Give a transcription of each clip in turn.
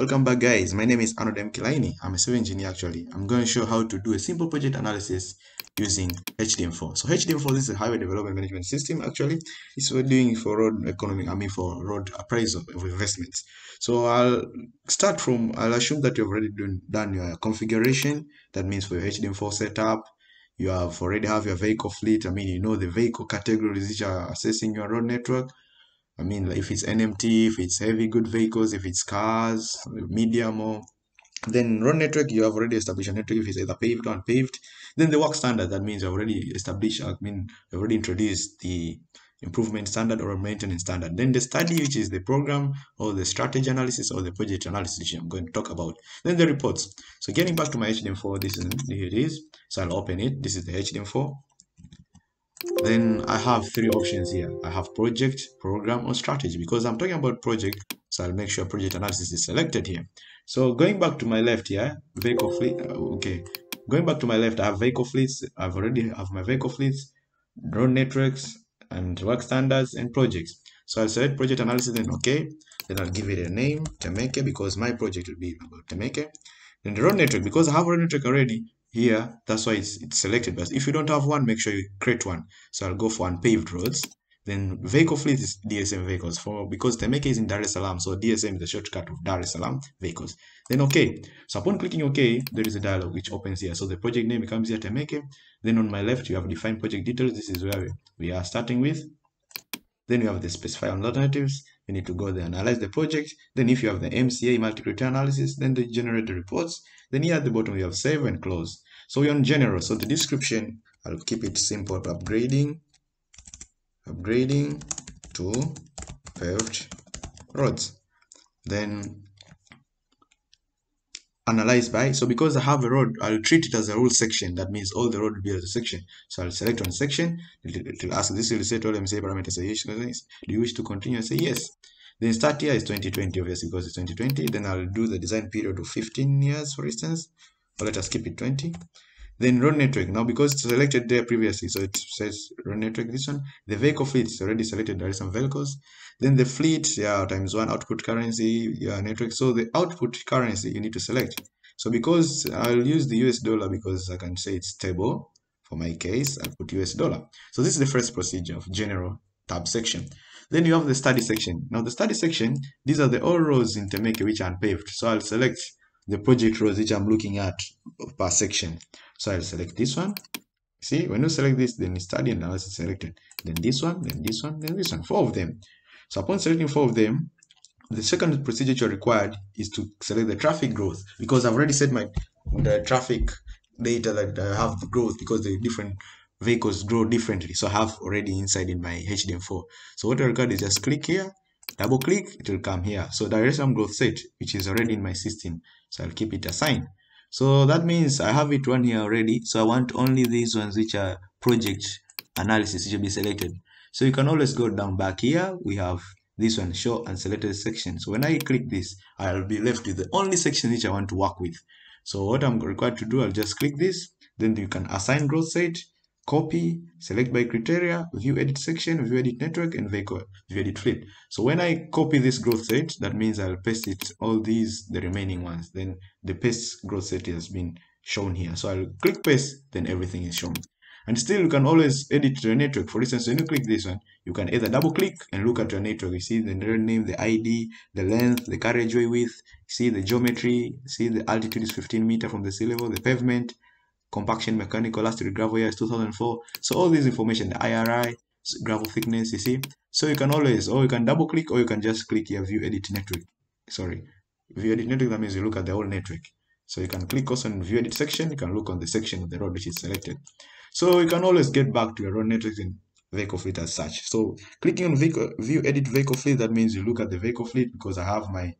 Welcome back guys, my name is Arnold Kilaini. I'm a civil engineer actually. I'm going to show how to do a simple project analysis using HDM4. So HDM4 this is a highway development management system actually. It's for doing for road economic, I mean for road appraisal of investments. So I'll start from, I'll assume that you've already done, done your configuration. That means for your HDM4 setup, you have already have your vehicle fleet. I mean, you know the vehicle categories which are assessing your road network I mean, if it's NMT, if it's heavy good vehicles, if it's cars, medium or then road network, you have already established a network if it's either paved or unpaved. Then the work standard, that means you already established, I mean, you already introduced the improvement standard or maintenance standard. Then the study, which is the program or the strategy analysis or the project analysis, which I'm going to talk about. Then the reports. So getting back to my HDM4, this is here it is. So I'll open it. This is the HDM4 then I have three options here. I have project, program, or strategy because I'm talking about project. So I'll make sure project analysis is selected here. So going back to my left here, vehicle fleet. Uh, okay, going back to my left, I have vehicle fleets. I've already have my vehicle fleets, drone networks, and work standards and projects. So I'll select project analysis then okay. Then I'll give it a name, Temeke, because my project will be about Temeke. Then the road network, because I have a road network already, here that's why it's, it's selected but if you don't have one make sure you create one. So i'll go for unpaved roads. Then vehicle fleet is dsm vehicles for because Temeke is in dar es salaam. So dsm is the shortcut of dar es salaam vehicles. Then okay. So upon clicking ok there is a dialog which opens here. So the project name becomes here Temeke then on my left you have defined project details. This is where we are starting with. Then you have the specify alternatives you need to go there analyze the project. Then if you have the mca multi-criteria analysis then the generate the reports. Then here at the bottom you have save and close. So we're on general. So the description i'll keep it simple. Upgrading upgrading to paved roads. Then analyze by. So because i have a road i'll treat it as a rule section. That means all the road will be as a section. So i'll select one section. It will ask this will say all mca parameters do you wish to continue? I say yes. Then start year is 2020 obviously because it's 2020 then i'll do the design period of 15 years for instance. Or let us keep it 20 then road network. Now because it's selected there previously so it says road network this one. The vehicle fleet is already selected. There are some vehicles. Then the fleet yeah times one output currency yeah network. So the output currency you need to select. So because i'll use the us dollar because i can say it's stable for my case i put us dollar. So this is the first procedure of general tab section. Then you have the study section. Now the study section these are the all roads in Temeke which are unpaved. So i'll select the project rows which i'm looking at per section so I'll select this one. See, when you select this, then study analysis selected. Then this one, then this one, then this one. Four of them. So upon selecting four of them, the second procedure you're required is to select the traffic growth because I've already set my the traffic data that I have the growth because the different vehicles grow differently. So I have already inside in my HDM4. So what I record is just click here, double click, it will come here. So direction growth set, which is already in my system. So I'll keep it assigned. So that means I have it run here already. So I want only these ones which are project analysis will be selected. So you can always go down back here. We have this one show and selected section. So when I click this, I'll be left with the only section which I want to work with. So what I'm required to do, I'll just click this. Then you can assign growth set, copy, select by criteria, view edit section, view edit network, and vehicle view edit fleet. So when I copy this growth set, that means I'll paste it all these the remaining ones. Then the paste growth set has been shown here. So I'll click paste, then everything is shown. And still you can always edit your network. For instance, when you click this one, you can either double click and look at your network. You see the name, the ID, the length, the carriageway width, see the geometry, see the altitude is 15 meter from the sea level, the pavement, compaction mechanical last gravel year is 2004 so all this information the iri gravel thickness you see. So you can always or you can double click or you can just click here view edit network. Sorry view edit network that means you look at the whole network. So you can click also on view edit section you can look on the section of the road which is selected. So you can always get back to your road network in vehicle fleet as such. So clicking on vehicle view edit vehicle fleet that means you look at the vehicle fleet because i have my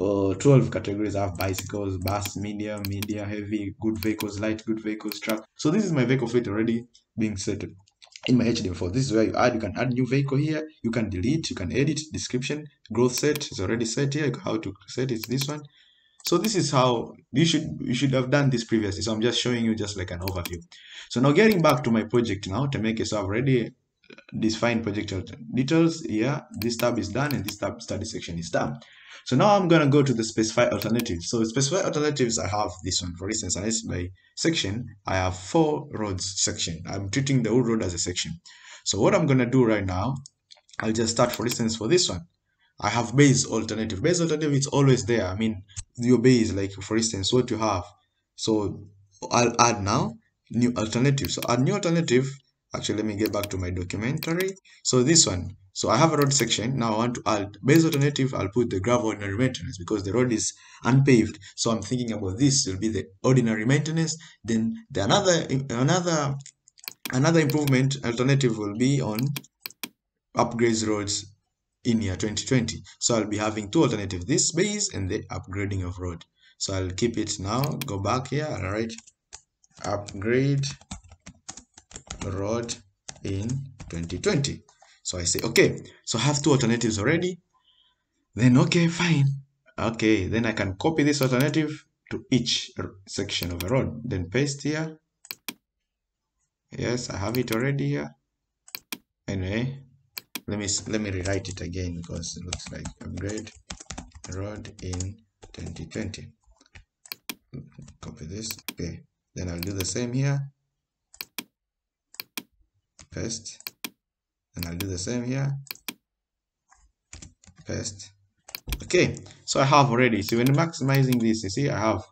uh, 12 categories I have bicycles, bus, medium, media, heavy, good vehicles, light, good vehicles, truck. So this is my vehicle fleet already being set in my HDM4. This is where you add, you can add new vehicle here, you can delete, you can edit, description, growth set is already set here, how to set it, this one. So this is how you should you should have done this previously. So I'm just showing you just like an overview. So now getting back to my project now to make it so I've already defined project details. here. this tab is done and this tab study section is done. So now I'm gonna go to the specify alternatives. So specify alternatives, I have this one. For instance, unless by section, I have four roads section. I'm treating the whole road as a section. So what I'm gonna do right now, I'll just start, for instance, for this one. I have base alternative. Base alternative is always there. I mean, your base, like for instance, what you have. So I'll add now new alternative. So add new alternative. Actually, let me get back to my documentary. So this one. So I have a road section. Now I want to add base alternative. I'll put the gravel ordinary maintenance because the road is unpaved. So I'm thinking about this will be the ordinary maintenance. Then the another another another improvement alternative will be on upgrades roads in year 2020 so i'll be having two alternatives this base and the upgrading of road so i'll keep it now go back here Write upgrade road in 2020 so i say okay so I have two alternatives already. Then okay fine. Okay then i can copy this alternative to each section of the road. Then paste here. Yes i have it already here. Anyway let me let me rewrite it again because it looks like upgrade road in 2020 copy this. Okay then i'll do the same here paste. And i'll do the same here. Paste. Okay so i have already so when maximizing this you see i have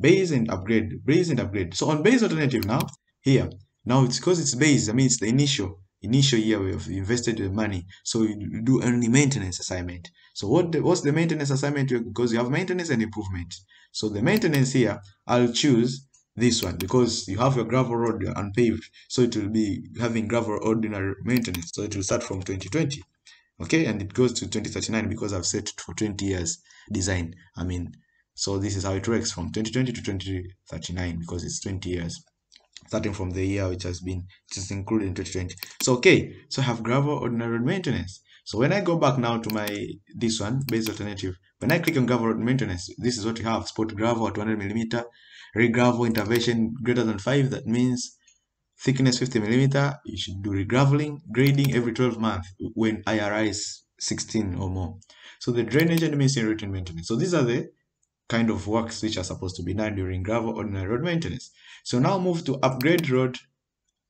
base and upgrade base and upgrade. So on base alternative now here. Now it's because it's base i mean it's the initial initial year we have invested the money. So you do only maintenance assignment. So what the, what's the maintenance assignment? Because you have maintenance and improvement. So the maintenance here i'll choose this one because you have your gravel road unpaved so it will be having gravel ordinary maintenance so it will start from 2020 okay? And it goes to 2039 because i've set it for 20 years design i mean so this is how it works from 2020 to 2039 because it's 20 years starting from the year which has been is included in 2020 so okay so I have gravel ordinary maintenance so when I go back now to my this one base alternative when I click on gravel maintenance this is what you have spot gravel at 100 millimeter regravel intervention greater than 5 that means thickness 50 millimeter you should do regraveling grading every 12 months when IRI is 16 or more so the drainage and missing routine maintenance so these are the kind of works which are supposed to be done during gravel ordinary road maintenance. So now move to upgrade road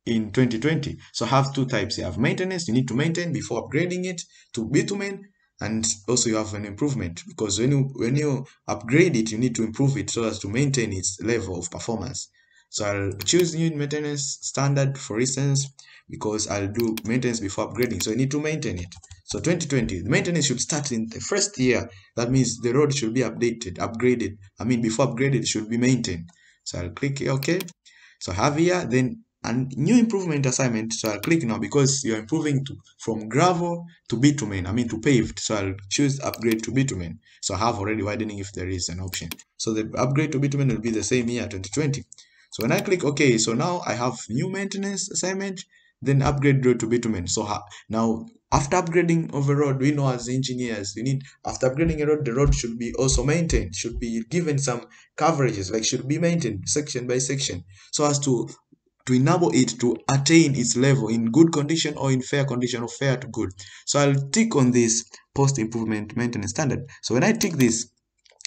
in 2020. So have two types. You have maintenance, you need to maintain before upgrading it to bitumen, and also you have an improvement because when you when you upgrade it, you need to improve it so as to maintain its level of performance. So I'll choose new maintenance standard for instance because I'll do maintenance before upgrading. So I need to maintain it. So 2020, the maintenance should start in the first year. That means the road should be updated, upgraded. I mean, before upgraded, should be maintained. So I'll click OK. So have here, then a new improvement assignment. So I'll click now because you're improving to, from gravel to bitumen, I mean to paved. So I'll choose upgrade to bitumen. So I have already widening if there is an option. So the upgrade to bitumen will be the same year 2020. So when I click OK, so now I have new maintenance assignment, then upgrade road to bitumen. So now after upgrading of a road, we know as engineers, we need after upgrading a road, the road should be also maintained, should be given some coverages, like should be maintained section by section, so as to to enable it to attain its level in good condition or in fair condition or fair to good. So I'll tick on this post improvement maintenance standard. So when I tick this,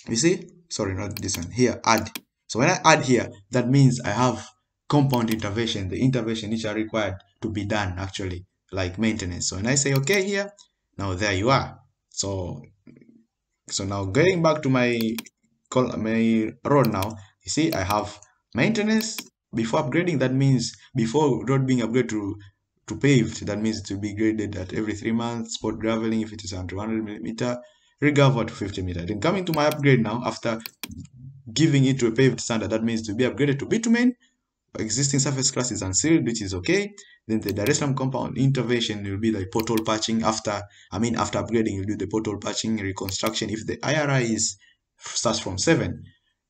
you see, sorry, not this one here, add. So when I add here, that means I have compound intervention, the intervention which are required to be done actually like maintenance. So when I say okay here, now there you are. So so now getting back to my my road now, you see I have maintenance before upgrading. That means before road being upgraded to to paved, that means will be graded at every three months. Spot graveling if it is under 100 millimeter, regravel to 50 meter. Then coming to my upgrade now after giving it to a paved standard, that means to be upgraded to bitumen existing surface class is unsealed, which is okay. Then the directional compound intervention will be like pothole patching after, I mean, after upgrading, you do the pothole patching reconstruction. If the IRI is starts from seven,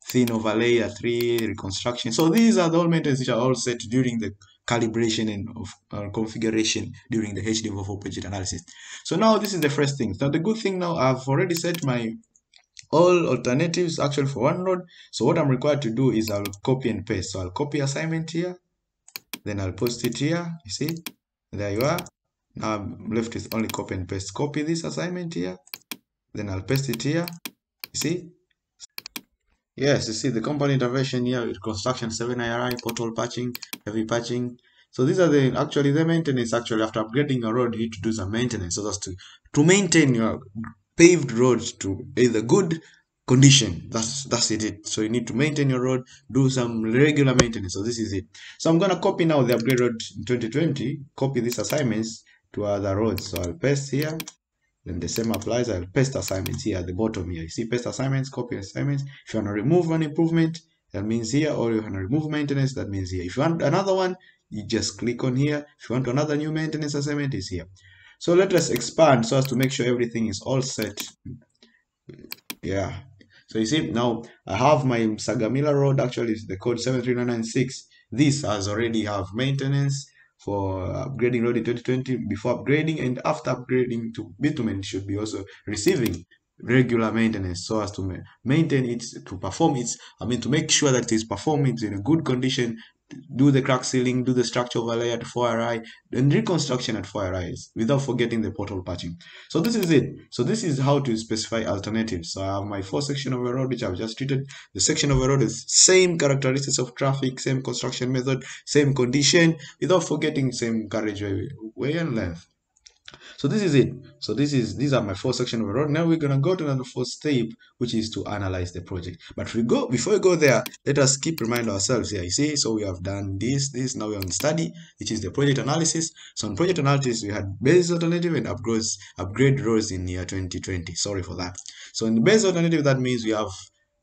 thin overlay at three, reconstruction. So these are the all maintenance which are all set during the calibration and of uh, configuration during the HD for budget analysis. So now this is the first thing. Now the good thing now I've already set my all alternatives actually for one node. So what I'm required to do is I'll copy and paste. So I'll copy assignment here, then I'll post it here. You see, there you are. Now I'm left with only copy and paste. Copy this assignment here, then I'll paste it here. You see? Yes, you see the component intervention here with construction 7 IRI, pothole patching, heavy patching. So these are the actually the maintenance actually after upgrading a road you need to do some maintenance so that's to to maintain your paved roads to either good condition. That's that's it. So you need to maintain your road do some regular maintenance. So this is it. So i'm going to copy now the upgrade road in 2020 copy these assignments to other roads. So i'll paste here then the same applies i'll paste assignments here at the bottom here. You see paste assignments copy assignments. If you want to remove an improvement that means here or you want to remove maintenance that means here. If you want another one you just click on here. If you want another new maintenance assignment is here. So let us expand so as to make sure everything is all set. Yeah. So you see now I have my Sagamila road actually the code 73996 this has already have maintenance for upgrading road in 2020 before upgrading and after upgrading to bitumen should be also receiving regular maintenance so as to maintain it to perform it. I mean to make sure that it is performing in a good condition do the crack sealing, do the structure overlay at 4RI, and reconstruction at 4RIs without forgetting the pothole patching. So this is it. So this is how to specify alternatives. So I have my four section of a road which I've just treated. The section of a road is same characteristics of traffic, same construction method, same condition, without forgetting same carriageway way and length. So this is it. So this is these are my four section of the road. Now we're gonna go to another fourth step, which is to analyze the project. But we go before we go there, let us keep remind ourselves here. You see, so we have done this, this. Now we're on study, which is the project analysis. So on project analysis, we had base alternative and upgrades upgrade rows in year 2020. Sorry for that. So in the base alternative, that means we have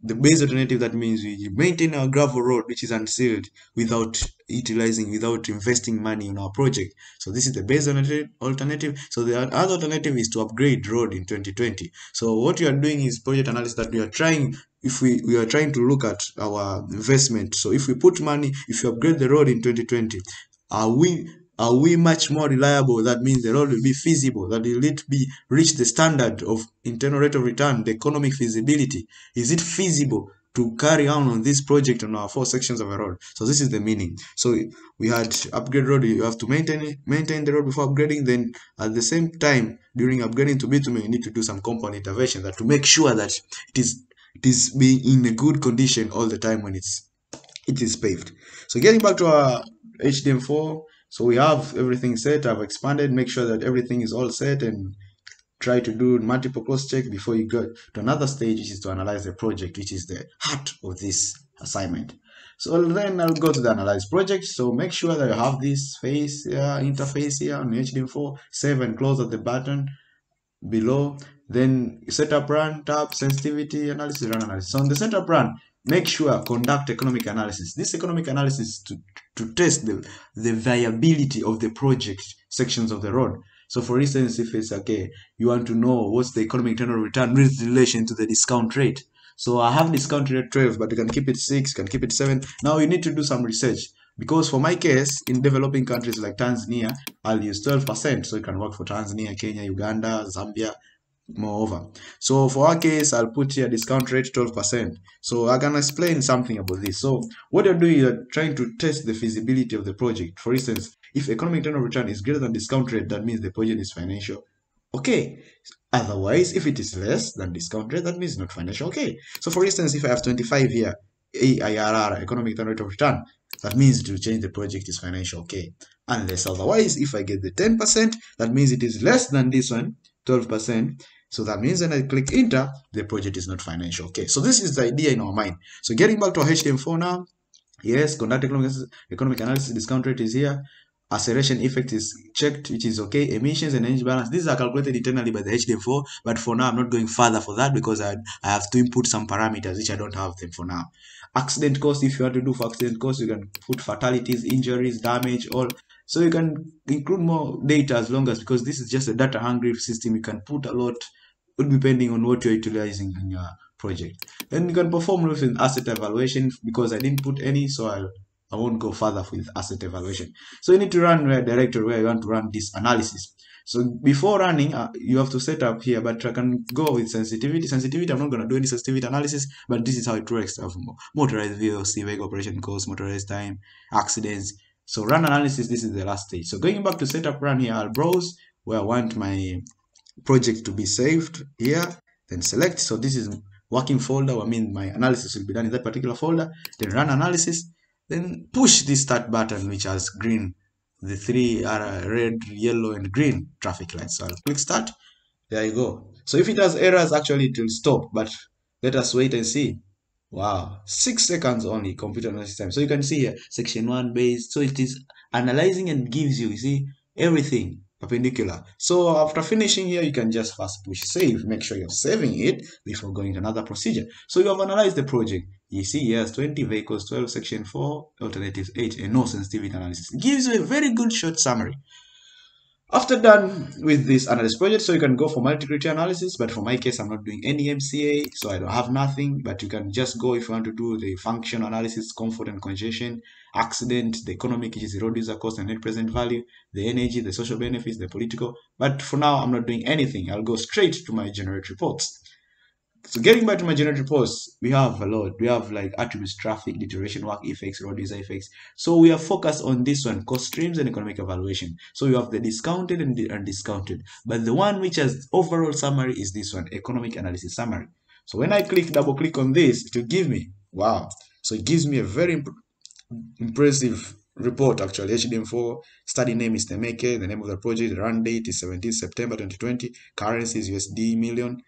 the base alternative that means we maintain our gravel road which is unsealed without utilizing without investing money in our project. So this is the base alternative so the other alternative is to upgrade road in 2020 so what you are doing is project analysis that we are trying if we we are trying to look at our investment. So if we put money if you upgrade the road in 2020 are we are we much more reliable? That means the road will be feasible, that will it be reach the standard of internal rate of return, the economic feasibility. Is it feasible to carry on on this project on our four sections of a road? So this is the meaning. So we had upgrade road, you have to maintain maintain the road before upgrading. Then at the same time, during upgrading to bitumen, you need to do some component intervention that to make sure that it is it is being in a good condition all the time when it's it is paved. So getting back to our HDM4 so we have everything set. I've expanded, make sure that everything is all set and try to do multiple cross check before you go to another stage, which is to analyze the project, which is the heart of this assignment. So then I'll go to the analyze project. So make sure that you have this face interface here on HDM4, save and close at the button below. Then setup run, tab, sensitivity analysis, run analysis. So on the setup run, make sure conduct economic analysis this economic analysis to, to test the, the viability of the project sections of the road. So for instance if it's okay you want to know what's the economic internal return with relation to the discount rate. So i have discount rate 12 but you can keep it 6 you can keep it 7 now you need to do some research because for my case in developing countries like tanzania i'll use 12 percent. So it can work for tanzania kenya uganda zambia moreover. So for our case, I'll put here discount rate 12%. So I can explain something about this. So what you're doing, you're trying to test the feasibility of the project. For instance, if economic internal return is greater than discount rate, that means the project is financial. Okay. Otherwise, if it is less than discount rate, that means not financial. Okay. So for instance, if I have 25 here, EIRR, economic rate of return, that means to change the project is financial. Okay. Unless otherwise, if I get the 10%, that means it is less than this one, 12%. So that means when I click enter, the project is not financial. Okay, so this is the idea in our mind. So getting back to our HDM4 now, yes, conduct economic, analysis, discount rate is here. Acceleration effect is checked, which is okay. Emissions and energy balance, these are calculated internally by the HDM4, but for now I'm not going further for that because I, I have to input some parameters which I don't have them for now. Accident cost, if you want to do for accident cost, you can put fatalities, injuries, damage, all so you can include more data as long as because this is just a data hungry system you can put a lot depending on what you're utilizing in your project. Then you can perform with asset evaluation because I didn't put any, so I'll I won't go further with asset evaluation. So you need to run a directory where you want to run this analysis. So before running, uh, you have to set up here, but I can go with sensitivity. Sensitivity, I'm not going to do any sensitivity analysis, but this is how it works. Of motorized VOC, vehicle operation cost, motorized time, accidents. So run analysis, this is the last stage. So going back to setup run here, I'll browse where I want my project to be saved here then select. So this is working folder. I mean, my analysis will be done in that particular folder. Then run analysis. Then push this start button, which has green, the three are uh, red, yellow, and green traffic lights. So I'll click start. There you go. So if it has errors, actually it will stop. But let us wait and see. Wow, six seconds only computer analysis time. So you can see here, section one base. So it is analyzing and gives you, you see, everything perpendicular. So after finishing here, you can just first push save. Make sure you're saving it before going to another procedure. So you have analyzed the project. You see, yes, 20 vehicles, 12 section 4, alternatives 8, and no sensitivity analysis. It gives you a very good short summary. After done with this analysis project, so you can go for multi-criteria analysis, but for my case, I'm not doing any MCA, so I don't have nothing, but you can just go if you want to do the function analysis, comfort and congestion, accident, the economic, which is the road user cost and net present value, the energy, the social benefits, the political, but for now, I'm not doing anything. I'll go straight to my generate reports. So getting back to my general reports, we have a lot. We have like attributes, traffic, deterioration, work effects, road user effects. So we are focused on this one, cost streams and economic evaluation. So you have the discounted and the undiscounted. But the one which has overall summary is this one, economic analysis summary. So when I click, double click on this, it will give me, wow. So it gives me a very imp impressive report actually. HDM4 study name is Temeke, the name of the project, run date is 17 September 2020, currency is USD million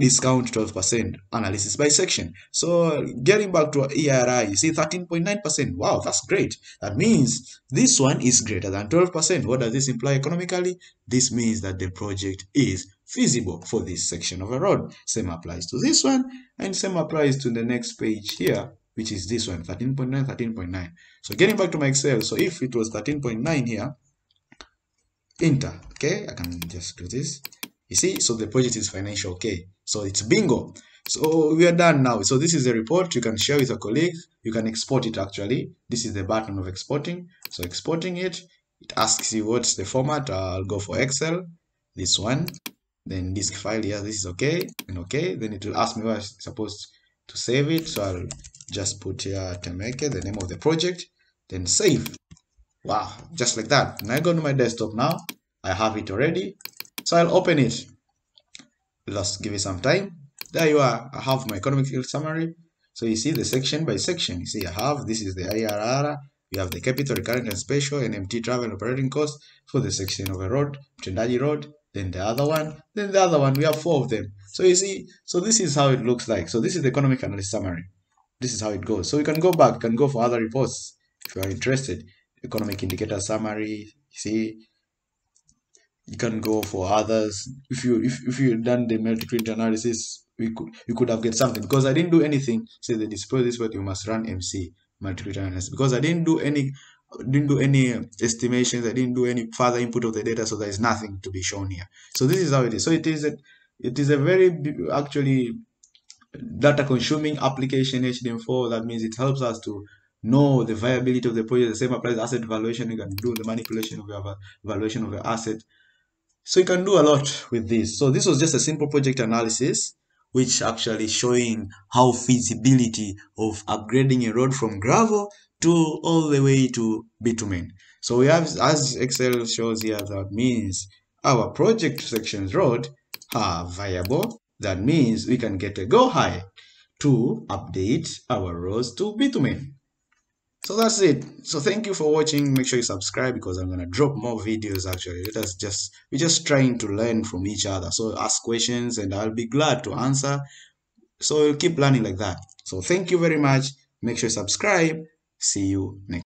discount 12% analysis by section. So getting back to ERI, you see 13.9%. Wow, that's great. That means this one is greater than 12%. What does this imply economically? This means that the project is feasible for this section of a road. Same applies to this one and same applies to the next page here which is this one 13.9 13.9 so getting back to my excel so if it was 13.9 here enter okay i can just do this you see so the project is financial okay so it's bingo. So we are done now. So this is the report. You can share with a colleague. You can export it actually. This is the button of exporting. So exporting it, it asks you what's the format. I'll go for Excel. This one. Then disk file here. This is okay and okay. Then it will ask me where I'm supposed to save it. So I'll just put here Temeke, the name of the project. Then save. Wow, just like that. Now I go to my desktop now. I have it already. So I'll open it. Let's give it some time. There you are. I have my economic summary. So you see the section by section. You see i have this is the irr you have the capital recurrent and special nmt travel operating cost for the section of a road Mtendaji road then the other one then the other one. We have four of them. So you see so this is how it looks like. So this is the economic analysis summary. This is how it goes. So you can go back you can go for other reports if you are interested. Economic indicator summary see you can go for others. If you if, if you done the multi-criteria analysis we could you could have get something. Because i didn't do anything. Say the display this but you must run mc multi-criteria analysis. Because i didn't do any didn't do any estimations. I didn't do any further input of the data. So there is nothing to be shown here. So this is how it is. So it is a it is a very actually data consuming application hdm4 that means it helps us to know the viability of the project. The same applies asset valuation. You can do the manipulation of your valuation of your asset so you can do a lot with this. So this was just a simple project analysis which actually showing how feasibility of upgrading a road from gravel to all the way to bitumen. So we have, as Excel shows here, that means our project sections road are viable. That means we can get a go high to update our roads to bitumen. So that's it. So thank you for watching. Make sure you subscribe because I'm gonna drop more videos actually. Let us just we're just trying to learn from each other. So ask questions and I'll be glad to answer. So we'll keep learning like that. So thank you very much. Make sure you subscribe. See you next